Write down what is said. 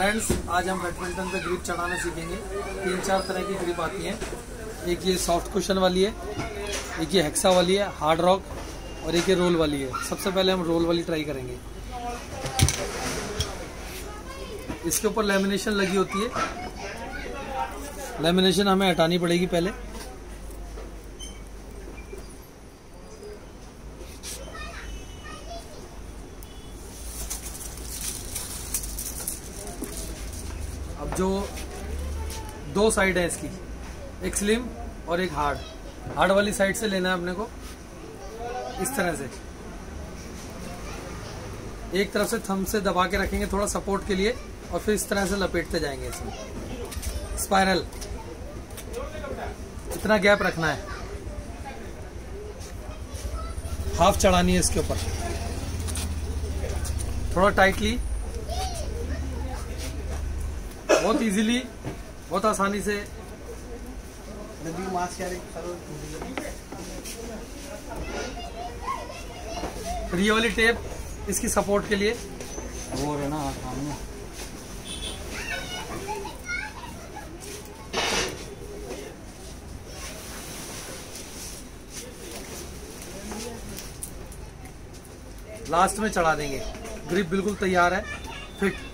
Friends आज हम badminton पे ग्रिप चढ़ाना सीखेंगे। तीन चार तरह की ग्रिप आती है। एक ये सॉफ्ट क्वेश्चन वाली है, एक ये हेक्सा वाली है हार्ड रॉक और एक ये रोल वाली है। सबसे पहले हम रोल वाली ट्राई करेंगे। इसके ऊपर लेमिनेशन लगी होती है। लेमिनेशन हमें हटानी पड़ेगी पहले। जो दो साइड है इसकी। एक स्लिम और एक हार्ड हार्ड वाली साइड से लेना है अपने को इस तरह से। एक तरफ़ से थम से दबा के रखेंगे थोड़ा सपोर्ट के लिए और फिर इस तरह से लपेटते जाएँगे इसमें। स्पाइरल इतना गैप रखना है। हाफ़ चढ़ानी है इसके ऊपर। थोड़ा टाइटली बहुत इजीली बहुत आसानी से। ये वाली टेप इसकी सपोर्ट के लिए। वो है ना सामने लास्ट में। चढ़ा देंगे। ग्रिप बिल्कुल तैयार है। फिट